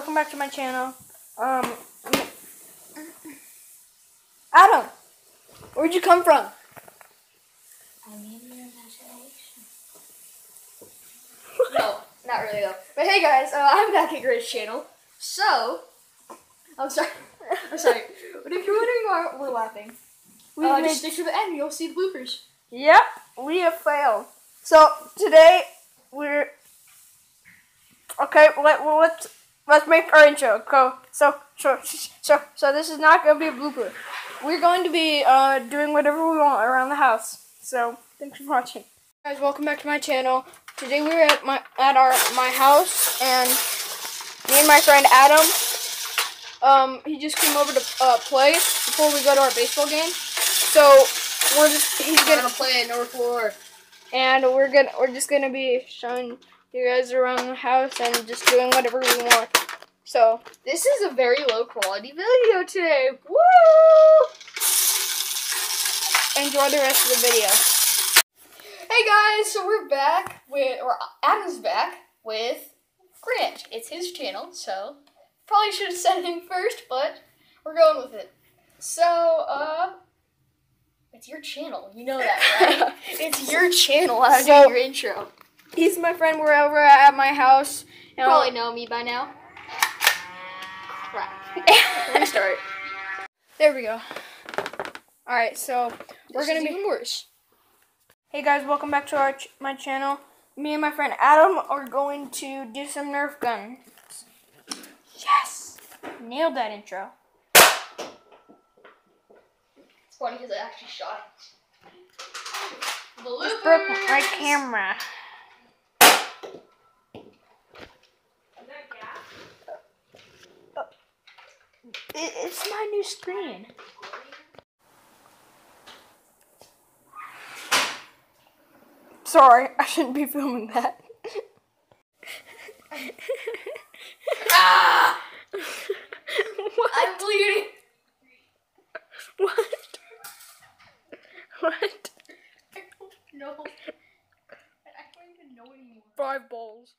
welcome back to my channel. Um, Adam, where'd you come from? I mean your imagination. No, not really though. But hey guys, uh, I'm back at Grace channel. So, I'm sorry. I'm sorry. But if you're wondering why we're laughing, We uh, made, just stick to the end. You'll see the bloopers. yep, we have failed. So today we're okay. Let well, let's let's make our intro. Go. So so so so this is not gonna be a blooper. We're going to be uh, doing whatever we want around the house. So thanks for watching. Guys, welcome back to my channel. Today we're at my at our my house and me and my friend Adam. Um, he just came over to uh, play before we go to our baseball game. So we're just he's gonna gonna play at North Floor. and we're gonna we're just gonna be showing you guys around the house and just doing whatever we want. So This is a very low quality video today. Woo! enjoy the rest of the video. Hey guys, so we're back with, or Adam's back with Grant. It's his channel, so probably should have said him first, but we're going with it. So, uh, it's your channel. You know that, right? it's your channel. How So- do your intro. He's my friend. We're over at my house. You probably know me by now. Crap. Restart. there we go. All right, so we're This gonna be. even worse. Hey guys, welcome back to our ch- my channel. Me and my friend Adam are going to do some Nerf guns. Yes, nailed that intro. It's funny because I actually shot it. Just broke my camera. It, it's my new screen. Sorry, I shouldn't be filming that. ah! what? I'm bleeding. What? What? I don't know. I don't even know anymore. Five balls.